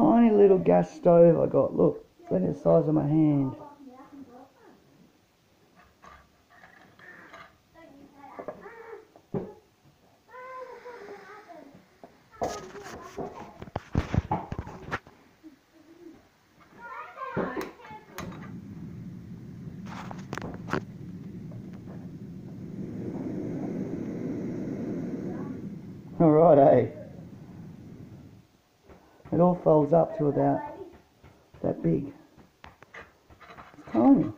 tiny little gas stove I got. Look, it's only the size of my hand. Alright, eh? It all folds up to about that big. It's tiny.